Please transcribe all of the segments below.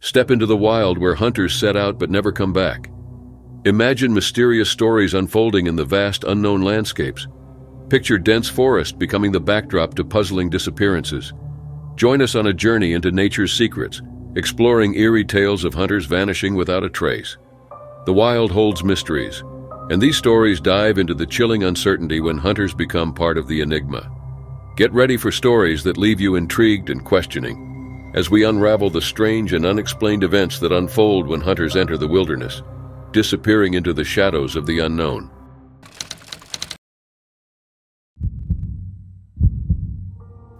Step into the wild where hunters set out but never come back. Imagine mysterious stories unfolding in the vast unknown landscapes. Picture dense forest becoming the backdrop to puzzling disappearances. Join us on a journey into nature's secrets, exploring eerie tales of hunters vanishing without a trace. The wild holds mysteries, and these stories dive into the chilling uncertainty when hunters become part of the enigma. Get ready for stories that leave you intrigued and questioning as we unravel the strange and unexplained events that unfold when hunters enter the wilderness, disappearing into the shadows of the unknown.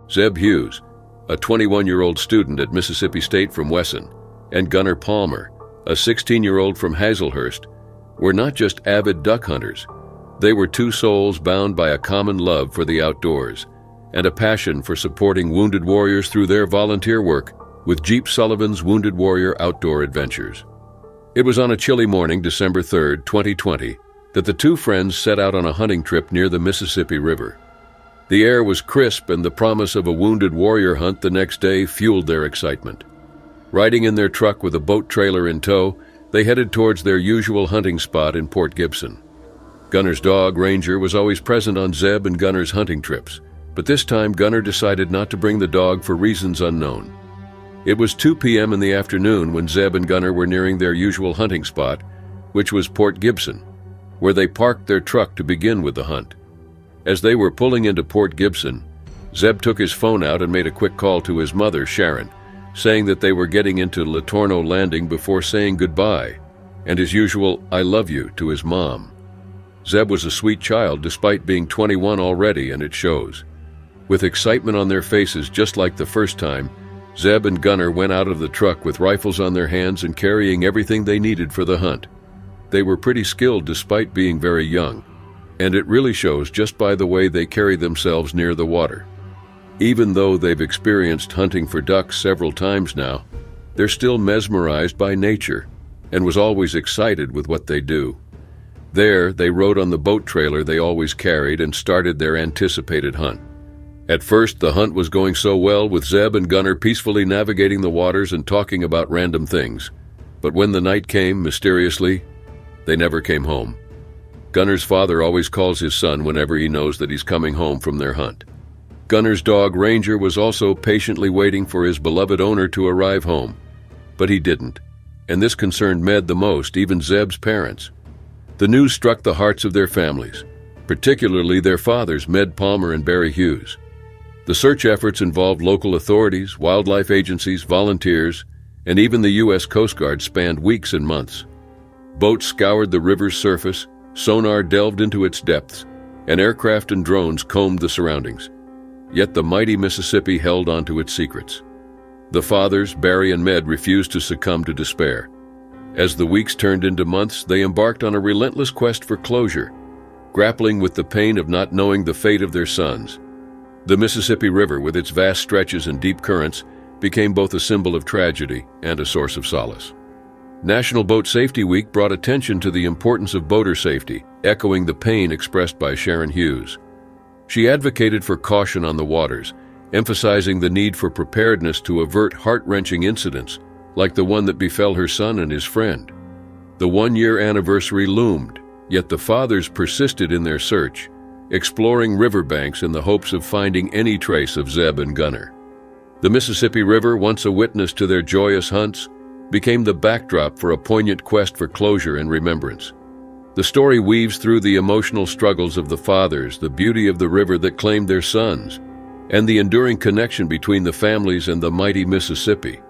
Zeb Hughes, a 21-year-old student at Mississippi State from Wesson, and Gunnar Palmer, a 16-year-old from Hazlehurst, were not just avid duck hunters. They were two souls bound by a common love for the outdoors and a passion for supporting wounded warriors through their volunteer work with Jeep Sullivan's Wounded Warrior Outdoor Adventures. It was on a chilly morning, December 3, 2020, that the two friends set out on a hunting trip near the Mississippi River. The air was crisp and the promise of a wounded warrior hunt the next day fueled their excitement. Riding in their truck with a boat trailer in tow, they headed towards their usual hunting spot in Port Gibson. Gunnar's dog, Ranger, was always present on Zeb and Gunnar's hunting trips, but this time Gunnar decided not to bring the dog for reasons unknown. It was 2 p.m. in the afternoon when Zeb and Gunnar were nearing their usual hunting spot, which was Port Gibson, where they parked their truck to begin with the hunt. As they were pulling into Port Gibson, Zeb took his phone out and made a quick call to his mother, Sharon, saying that they were getting into Latorno Landing before saying goodbye, and his usual I love you to his mom. Zeb was a sweet child despite being 21 already, and it shows. With excitement on their faces just like the first time, Zeb and Gunnar went out of the truck with rifles on their hands and carrying everything they needed for the hunt. They were pretty skilled despite being very young, and it really shows just by the way they carry themselves near the water. Even though they've experienced hunting for ducks several times now, they're still mesmerized by nature and was always excited with what they do. There, they rode on the boat trailer they always carried and started their anticipated hunt. At first, the hunt was going so well with Zeb and Gunnar peacefully navigating the waters and talking about random things. But when the night came, mysteriously, they never came home. Gunnar's father always calls his son whenever he knows that he's coming home from their hunt. Gunnar's dog Ranger was also patiently waiting for his beloved owner to arrive home, but he didn't, and this concerned Med the most, even Zeb's parents. The news struck the hearts of their families, particularly their fathers, Med Palmer and Barry Hughes. The search efforts involved local authorities, wildlife agencies, volunteers, and even the U.S. Coast Guard spanned weeks and months. Boats scoured the river's surface, sonar delved into its depths, and aircraft and drones combed the surroundings. Yet the mighty Mississippi held on to its secrets. The fathers, Barry and Med, refused to succumb to despair. As the weeks turned into months, they embarked on a relentless quest for closure, grappling with the pain of not knowing the fate of their sons. The Mississippi River, with its vast stretches and deep currents, became both a symbol of tragedy and a source of solace. National Boat Safety Week brought attention to the importance of boater safety, echoing the pain expressed by Sharon Hughes. She advocated for caution on the waters, emphasizing the need for preparedness to avert heart-wrenching incidents like the one that befell her son and his friend. The one-year anniversary loomed, yet the fathers persisted in their search, exploring riverbanks in the hopes of finding any trace of Zeb and Gunnar. The Mississippi River, once a witness to their joyous hunts, became the backdrop for a poignant quest for closure and remembrance. The story weaves through the emotional struggles of the fathers, the beauty of the river that claimed their sons, and the enduring connection between the families and the mighty Mississippi.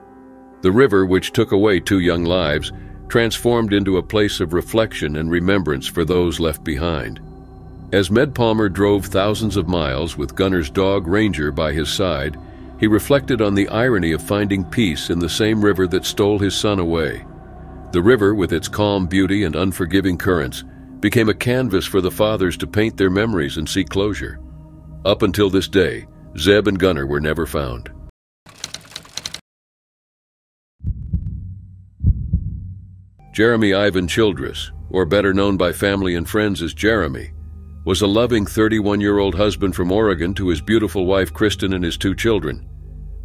The river, which took away two young lives, transformed into a place of reflection and remembrance for those left behind. As Med Palmer drove thousands of miles with Gunnar's dog Ranger by his side, he reflected on the irony of finding peace in the same river that stole his son away. The river, with its calm beauty and unforgiving currents, became a canvas for the fathers to paint their memories and seek closure. Up until this day, Zeb and Gunner were never found. Jeremy Ivan Childress, or better known by family and friends as Jeremy, was a loving 31-year-old husband from Oregon to his beautiful wife Kristen and his two children,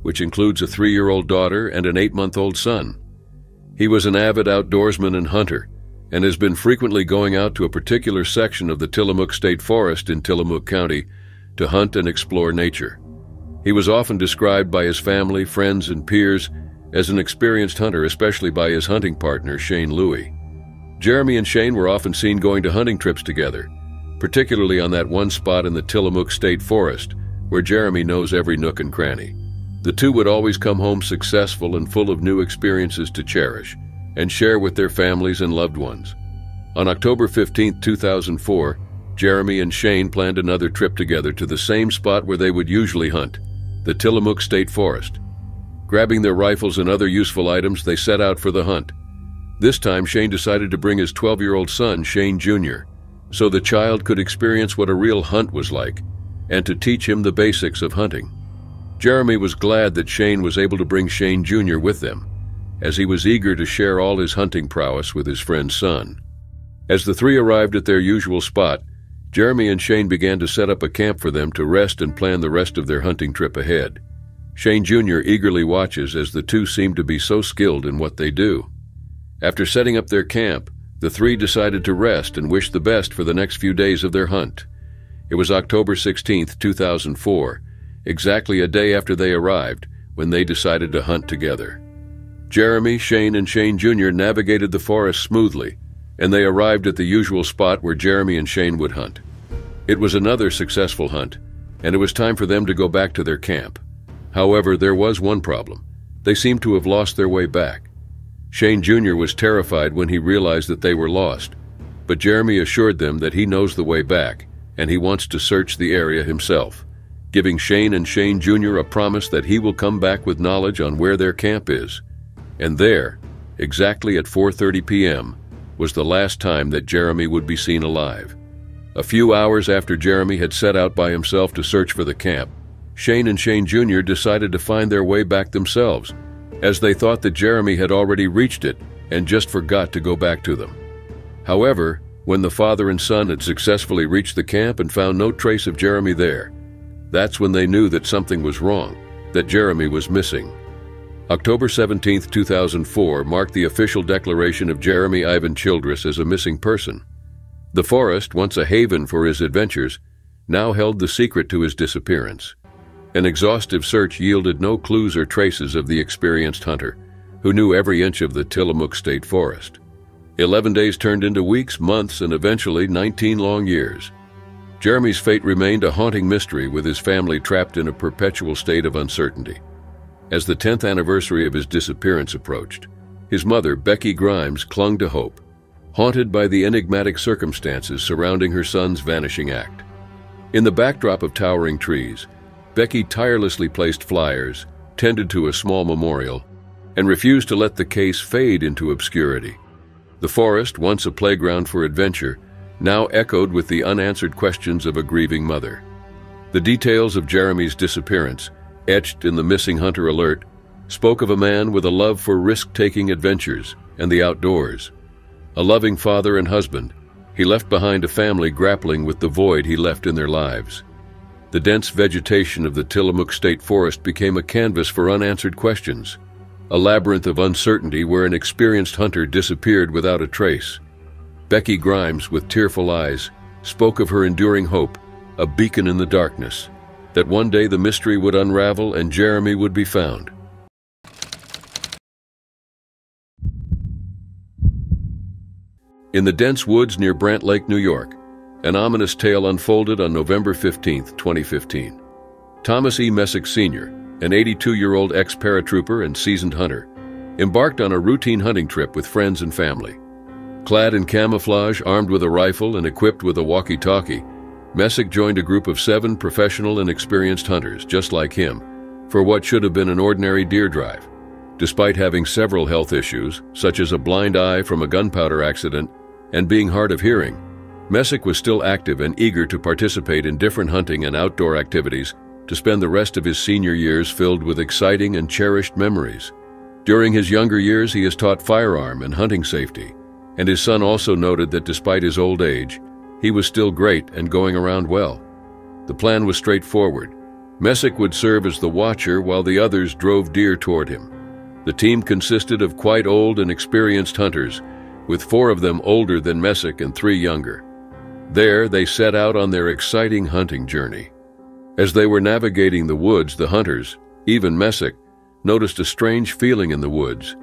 which includes a three-year-old daughter and an eight-month-old son. He was an avid outdoorsman and hunter, and has been frequently going out to a particular section of the Tillamook State Forest in Tillamook County to hunt and explore nature. He was often described by his family, friends, and peers as an experienced hunter, especially by his hunting partner, Shane Louie. Jeremy and Shane were often seen going to hunting trips together, particularly on that one spot in the Tillamook State Forest where Jeremy knows every nook and cranny. The two would always come home successful and full of new experiences to cherish and share with their families and loved ones. On October 15, 2004, Jeremy and Shane planned another trip together to the same spot where they would usually hunt, the Tillamook State Forest. Grabbing their rifles and other useful items, they set out for the hunt. This time, Shane decided to bring his 12 year old son, Shane Jr., so the child could experience what a real hunt was like and to teach him the basics of hunting. Jeremy was glad that Shane was able to bring Shane Jr. with them, as he was eager to share all his hunting prowess with his friend's son. As the three arrived at their usual spot, Jeremy and Shane began to set up a camp for them to rest and plan the rest of their hunting trip ahead. Shane Jr. eagerly watches as the two seem to be so skilled in what they do. After setting up their camp, the three decided to rest and wish the best for the next few days of their hunt. It was October 16, 2004, exactly a day after they arrived, when they decided to hunt together. Jeremy, Shane, and Shane Jr. navigated the forest smoothly, and they arrived at the usual spot where Jeremy and Shane would hunt. It was another successful hunt, and it was time for them to go back to their camp. However, there was one problem. They seemed to have lost their way back. Shane Jr. was terrified when he realized that they were lost, but Jeremy assured them that he knows the way back, and he wants to search the area himself, giving Shane and Shane Jr. a promise that he will come back with knowledge on where their camp is. And there, exactly at 4:30 p.m., was the last time that Jeremy would be seen alive. A few hours after Jeremy had set out by himself to search for the camp, Shane and Shane Jr. decided to find their way back themselves, as they thought that Jeremy had already reached it and just forgot to go back to them. However, when the father and son had successfully reached the camp and found no trace of Jeremy there, that's when they knew that something was wrong, that Jeremy was missing. October 17, 2004 marked the official declaration of Jeremy Ivan Childress as a missing person. The forest, once a haven for his adventures, now held the secret to his disappearance. An exhaustive search yielded no clues or traces of the experienced hunter, who knew every inch of the Tillamook State Forest. Eleven days turned into weeks, months, and eventually 19 long years. Jeremy's fate remained a haunting mystery with his family trapped in a perpetual state of uncertainty. As the 10th anniversary of his disappearance approached, his mother, Becky Grimes, clung to hope, haunted by the enigmatic circumstances surrounding her son's vanishing act. In the backdrop of towering trees, Becky tirelessly placed flyers, tended to a small memorial, and refused to let the case fade into obscurity. The forest, once a playground for adventure, now echoed with the unanswered questions of a grieving mother. The details of Jeremy's disappearance, etched in the missing hunter alert, spoke of a man with a love for risk-taking adventures and the outdoors. A loving father and husband, he left behind a family grappling with the void he left in their lives. The dense vegetation of the Tillamook State Forest became a canvas for unanswered questions, a labyrinth of uncertainty where an experienced hunter disappeared without a trace. Becky Grimes, with tearful eyes, spoke of her enduring hope, a beacon in the darkness, that one day the mystery would unravel and Jeremy would be found. In the dense woods near Brant Lake, New York, an ominous tale unfolded on November 15, 2015. Thomas E. Messick Sr., an 82 year old ex paratrooper and seasoned hunter, embarked on a routine hunting trip with friends and family. Clad in camouflage, armed with a rifle, and equipped with a walkie talkie, Messick joined a group of seven professional and experienced hunters, just like him, for what should have been an ordinary deer drive. Despite having several health issues, such as a blind eye from a gunpowder accident and being hard of hearing, Messick was still active and eager to participate in different hunting and outdoor activities to spend the rest of his senior years filled with exciting and cherished memories. During his younger years, he has taught firearm and hunting safety, and his son also noted that despite his old age, he was still great and going around well. The plan was straightforward. Messick would serve as the watcher while the others drove deer toward him. The team consisted of quite old and experienced hunters, with four of them older than Messick and three younger. There, they set out on their exciting hunting journey. As they were navigating the woods, the hunters, even Messick, noticed a strange feeling in the woods.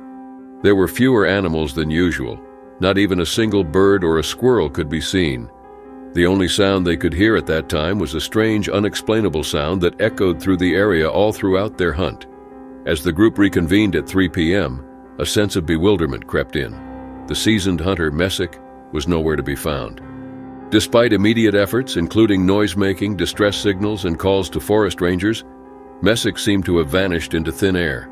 There were fewer animals than usual. Not even a single bird or a squirrel could be seen. The only sound they could hear at that time was a strange, unexplainable sound that echoed through the area all throughout their hunt. As the group reconvened at 3 p.m., a sense of bewilderment crept in. The seasoned hunter, Messick, was nowhere to be found. Despite immediate efforts, including noise-making, distress signals, and calls to forest rangers, Messick seemed to have vanished into thin air.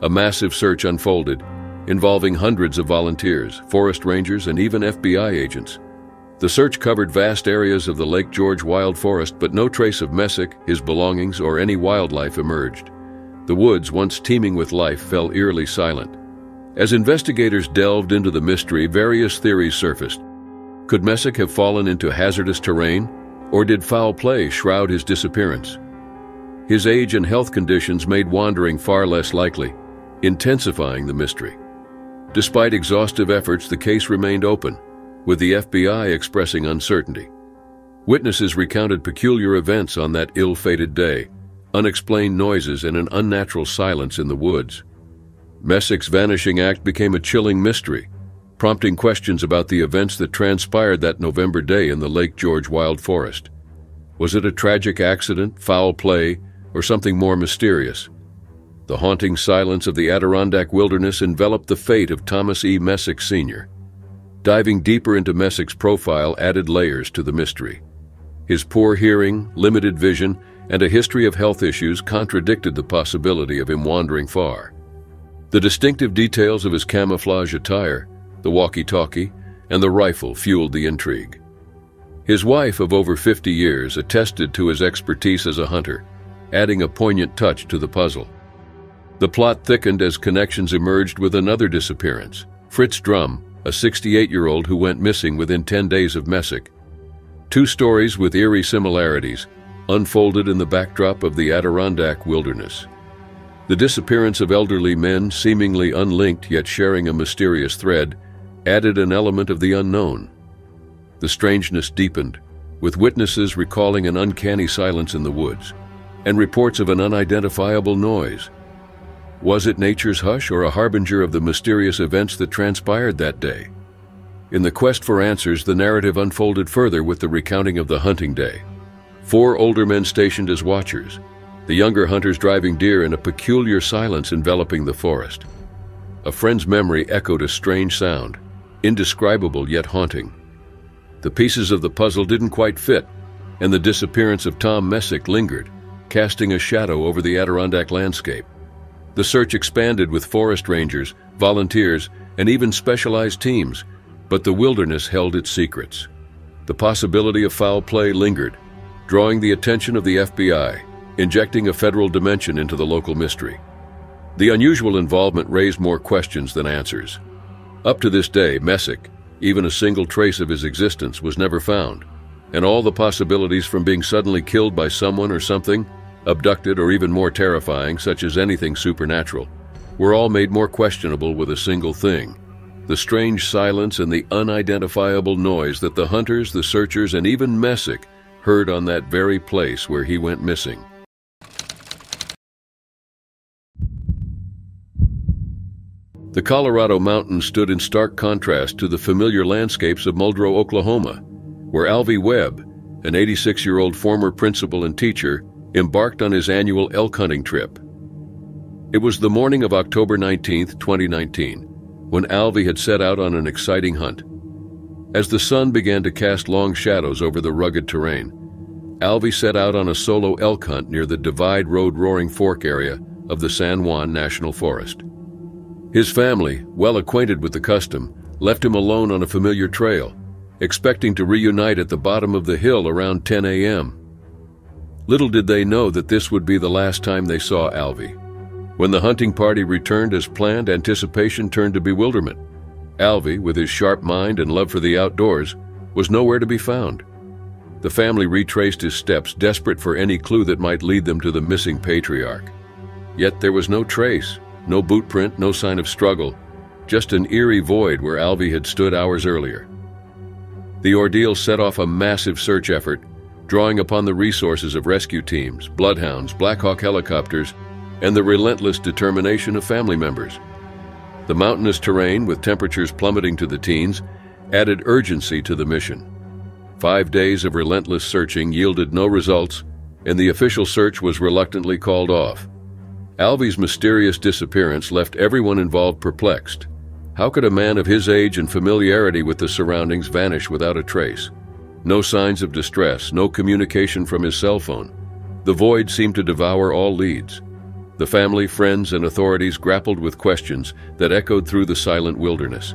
A massive search unfolded, involving hundreds of volunteers, forest rangers, and even FBI agents. The search covered vast areas of the Lake George Wild Forest, but no trace of Messick, his belongings, or any wildlife emerged. The woods, once teeming with life, fell eerily silent. As investigators delved into the mystery, various theories surfaced. Could Messick have fallen into hazardous terrain, or did foul play shroud his disappearance? His age and health conditions made wandering far less likely, intensifying the mystery. Despite exhaustive efforts, the case remained open, with the FBI expressing uncertainty. Witnesses recounted peculiar events on that ill-fated day, unexplained noises, and an unnatural silence in the woods. Messick's vanishing act became a chilling mystery, prompting questions about the events that transpired that November day in the Lake George Wild Forest. Was it a tragic accident, foul play, or something more mysterious? The haunting silence of the Adirondack wilderness enveloped the fate of Thomas E. Messick Sr. Diving deeper into Messick's profile added layers to the mystery. His poor hearing, limited vision, and a history of health issues contradicted the possibility of him wandering far. The distinctive details of his camouflage attire, the walkie-talkie, and the rifle fueled the intrigue. His wife of over 50 years attested to his expertise as a hunter, adding a poignant touch to the puzzle. The plot thickened as connections emerged with another disappearance, Fritz Drum, a 68-year-old who went missing within 10 days of Messick. Two stories with eerie similarities, unfolded in the backdrop of the Adirondack wilderness. The disappearance of elderly men, seemingly unlinked yet sharing a mysterious thread, added an element of the unknown. The strangeness deepened, with witnesses recalling an uncanny silence in the woods, and reports of an unidentifiable noise. Was it nature's hush or a harbinger of the mysterious events that transpired that day? In the quest for answers, the narrative unfolded further with the recounting of the hunting day. Four older men stationed as watchers, the younger hunters driving deer in a peculiar silence enveloping the forest. A friend's memory echoed a strange sound, indescribable yet haunting. The pieces of the puzzle didn't quite fit, and the disappearance of Tom Messick lingered, casting a shadow over the Adirondack landscape. The search expanded with forest rangers, volunteers, and even specialized teams, but the wilderness held its secrets. The possibility of foul play lingered, drawing the attention of the FBI, injecting a federal dimension into the local mystery. The unusual involvement raised more questions than answers. Up to this day, Messick, even a single trace of his existence, was never found, and all the possibilities from being suddenly killed by someone or something, abducted or even more terrifying, such as anything supernatural, were all made more questionable with a single thing the strange silence and the unidentifiable noise that the hunters, the searchers, and even Messick heard on that very place where he went missing. The Colorado mountains stood in stark contrast to the familiar landscapes of Muldrow, Oklahoma, where Alvy Webb, an 86-year-old former principal and teacher, embarked on his annual elk hunting trip. It was the morning of October 19, 2019, when Alvy had set out on an exciting hunt. As the sun began to cast long shadows over the rugged terrain, Alvy set out on a solo elk hunt near the Divide Road Roaring Fork area of the San Juan National Forest. His family, well acquainted with the custom, left him alone on a familiar trail, expecting to reunite at the bottom of the hill around 10 a.m. Little did they know that this would be the last time they saw Alvy. When the hunting party returned as planned, anticipation turned to bewilderment. Alvy, with his sharp mind and love for the outdoors, was nowhere to be found. The family retraced his steps, desperate for any clue that might lead them to the missing patriarch. Yet there was no trace, no boot print, no sign of struggle, just an eerie void where Alvy had stood hours earlier. The ordeal set off a massive search effort, drawing upon the resources of rescue teams, bloodhounds, Black Hawk helicopters, and the relentless determination of family members. The mountainous terrain, with temperatures plummeting to the teens, added urgency to the mission. Five days of relentless searching yielded no results, and the official search was reluctantly called off. Alvy's mysterious disappearance left everyone involved perplexed. How could a man of his age and familiarity with the surroundings vanish without a trace? No signs of distress, no communication from his cell phone. The void seemed to devour all leads. The family, friends, and authorities grappled with questions that echoed through the silent wilderness.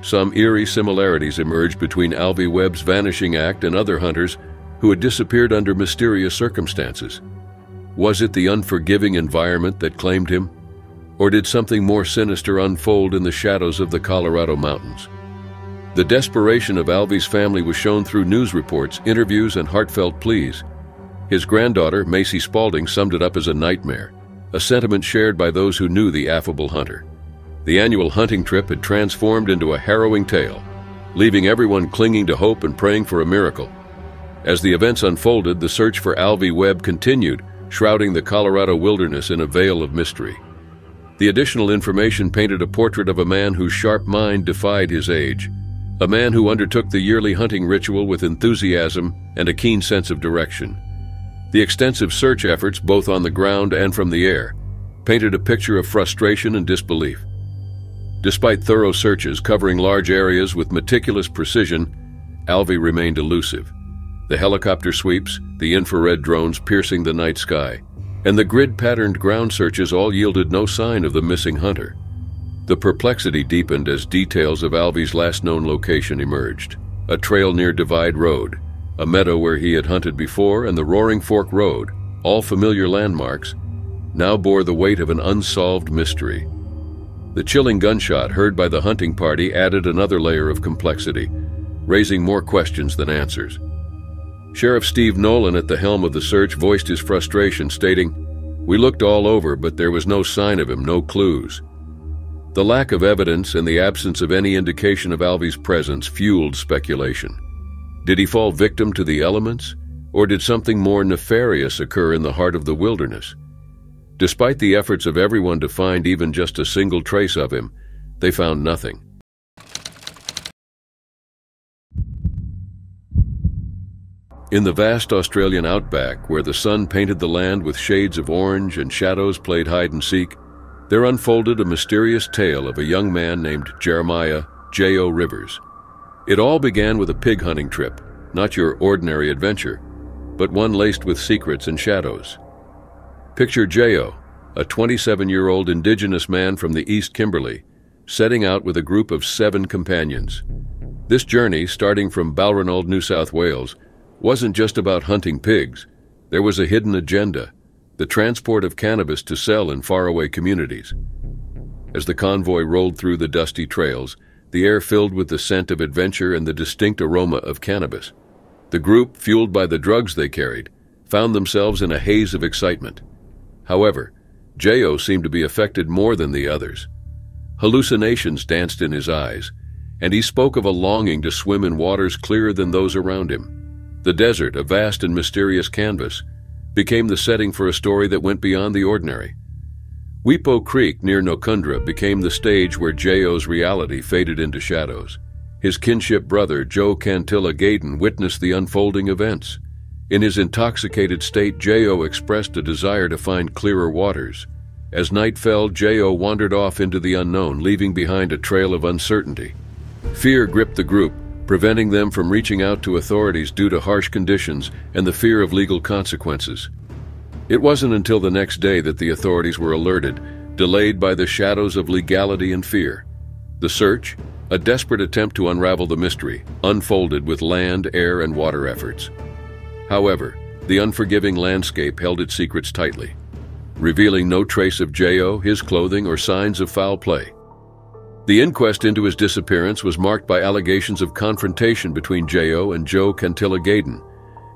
Some eerie similarities emerged between Alvy Webb's vanishing act and other hunters who had disappeared under mysterious circumstances. Was it the unforgiving environment that claimed him? Or did something more sinister unfold in the shadows of the Colorado mountains? The desperation of Alvy's family was shown through news reports, interviews, and heartfelt pleas. His granddaughter, Macy Spaulding, summed it up as a nightmare, a sentiment shared by those who knew the affable hunter. The annual hunting trip had transformed into a harrowing tale, leaving everyone clinging to hope and praying for a miracle. As the events unfolded, the search for Alvy Webb continued, shrouding the Colorado wilderness in a veil of mystery. The additional information painted a portrait of a man whose sharp mind defied his age, a man who undertook the yearly hunting ritual with enthusiasm and a keen sense of direction. The extensive search efforts, both on the ground and from the air, painted a picture of frustration and disbelief. Despite thorough searches covering large areas with meticulous precision, Alvy remained elusive. The helicopter sweeps, the infrared drones piercing the night sky, and the grid-patterned ground searches all yielded no sign of the missing hunter. The perplexity deepened as details of Alvy's last known location emerged. A trail near Divide Road, a meadow where he had hunted before, and the Roaring Fork Road, all familiar landmarks, now bore the weight of an unsolved mystery. The chilling gunshot heard by the hunting party added another layer of complexity, raising more questions than answers. Sheriff Steve Nolan at the helm of the search voiced his frustration, stating, We looked all over, but there was no sign of him, no clues. The lack of evidence and the absence of any indication of Alvy's presence fueled speculation. Did he fall victim to the elements, or did something more nefarious occur in the heart of the wilderness? Despite the efforts of everyone to find even just a single trace of him, they found nothing. In the vast Australian outback, where the sun painted the land with shades of orange and shadows played hide and seek, there unfolded a mysterious tale of a young man named Jeremiah J.O. Rivers. It all began with a pig hunting trip, not your ordinary adventure, but one laced with secrets and shadows. Picture J.O., a 27-year-old indigenous man from the East Kimberley, setting out with a group of seven companions. This journey, starting from Balranald, New South Wales, wasn't just about hunting pigs. There was a hidden agenda, the transport of cannabis to sell in faraway communities. As the convoy rolled through the dusty trails, the air filled with the scent of adventure and the distinct aroma of cannabis. The group, fueled by the drugs they carried, found themselves in a haze of excitement. However, J.O. seemed to be affected more than the others. Hallucinations danced in his eyes, and he spoke of a longing to swim in waters clearer than those around him. The desert, a vast and mysterious canvas, became the setting for a story that went beyond the ordinary. Weepo Creek near Noccundra became the stage where J.O.'s reality faded into shadows. His kinship brother, Joe Cantilla Gaydon, witnessed the unfolding events. In his intoxicated state, J.O. expressed a desire to find clearer waters. As night fell, J.O. wandered off into the unknown, leaving behind a trail of uncertainty. Fear gripped the group, preventing them from reaching out to authorities due to harsh conditions and the fear of legal consequences. It wasn't until the next day that the authorities were alerted, delayed by the shadows of legality and fear. The search, a desperate attempt to unravel the mystery, unfolded with land, air, and water efforts. However, the unforgiving landscape held its secrets tightly, revealing no trace of J.O., his clothing, or signs of foul play. The inquest into his disappearance was marked by allegations of confrontation between J.O. and Joe Cantilla Gaydon,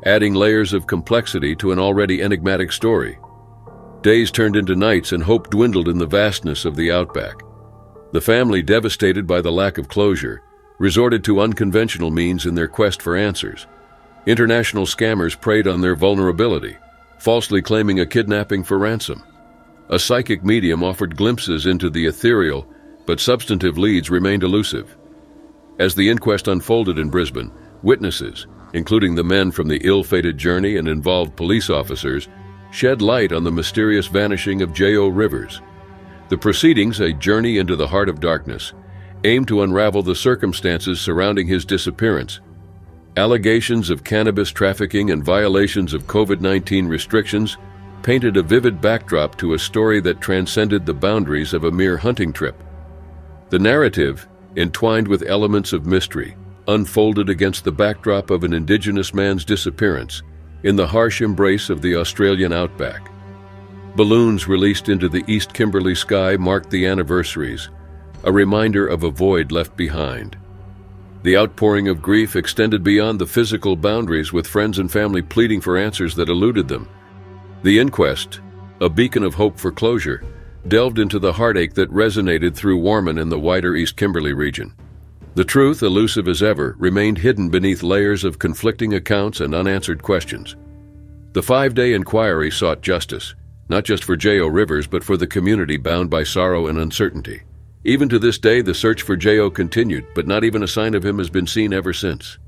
adding layers of complexity to an already enigmatic story. Days turned into nights and hope dwindled in the vastness of the outback. The family, devastated by the lack of closure, resorted to unconventional means in their quest for answers. International scammers preyed on their vulnerability, falsely claiming a kidnapping for ransom. A psychic medium offered glimpses into the ethereal, but substantive leads remained elusive. As the inquest unfolded in Brisbane, witnesses, including the men from the ill-fated journey and involved police officers, shed light on the mysterious vanishing of J.O. Rivers. The proceedings, A Journey into the Heart of Darkness, aimed to unravel the circumstances surrounding his disappearance. Allegations of cannabis trafficking and violations of COVID-19 restrictions painted a vivid backdrop to a story that transcended the boundaries of a mere hunting trip. The narrative, entwined with elements of mystery, unfolded against the backdrop of an indigenous man's disappearance in the harsh embrace of the Australian outback. Balloons released into the East Kimberley sky marked the anniversaries, a reminder of a void left behind. The outpouring of grief extended beyond the physical boundaries with friends and family pleading for answers that eluded them. The inquest, a beacon of hope for closure, delved into the heartache that resonated through Warmun and the wider East Kimberley region. The truth, elusive as ever, remained hidden beneath layers of conflicting accounts and unanswered questions. The five-day inquiry sought justice, not just for J.O. Rivers, but for the community bound by sorrow and uncertainty. Even to this day, the search for J.O. continued, but not even a sign of him has been seen ever since.